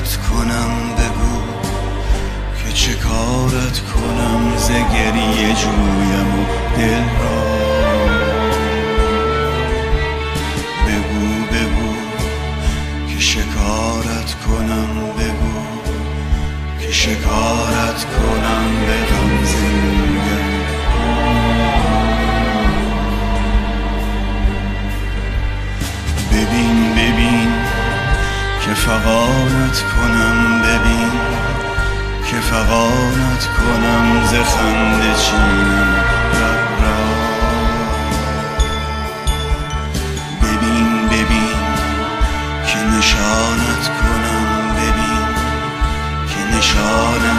کارت کنم بگو که چه کارت کنم ز گریه جویم و دل را. بگو بگو که شکارت کنم بگو که شکارت کنم بگو. فقانت کنم ببین که فقانت کنم ز خنده را ببین ببین که نشانت کنم ببین که نشانت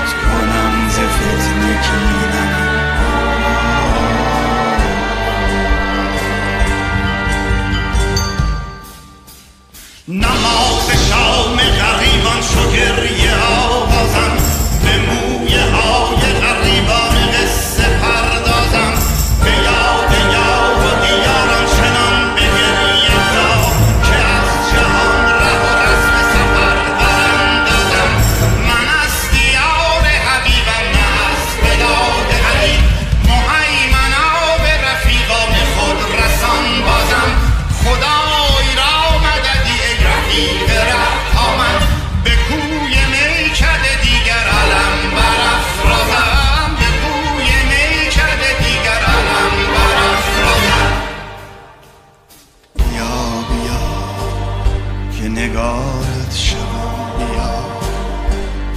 نگارت شوم بیا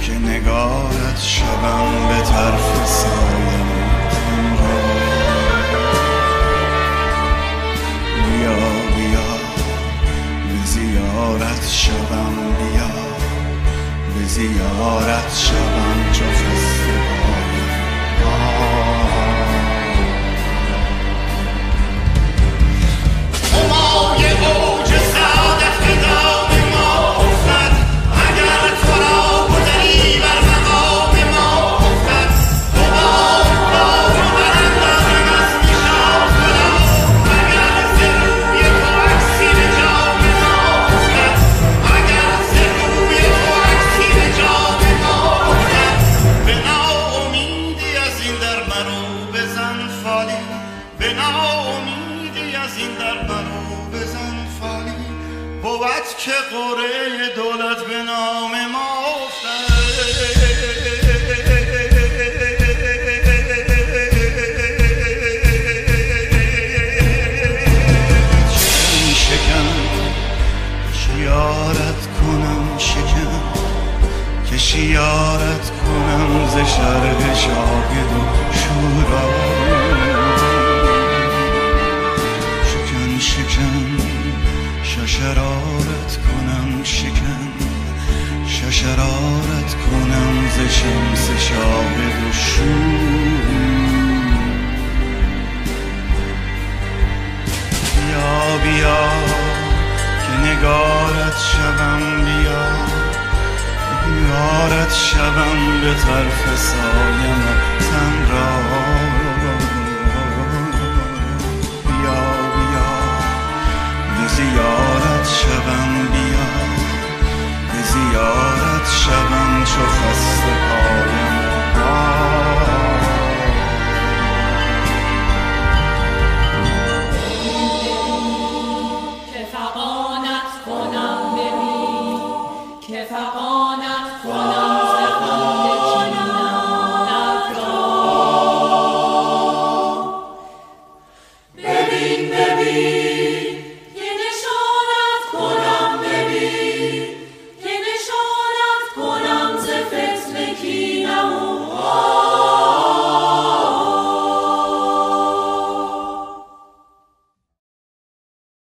که نگارت شوم به طرف سایم که قره دولت به نام ما شیارت کنم شکن. که شیارت کنم ز شرق شاهد و شورا. ششرارت کنم ز شمس شاهد و شور بیا بیا که نگارت شوم بیا. نگارت شوم به طرف سایم که فقانت کنم زبان کینت را ببین ببین که نشانت کنم ببین که نشانت کنم ز فتن کی؟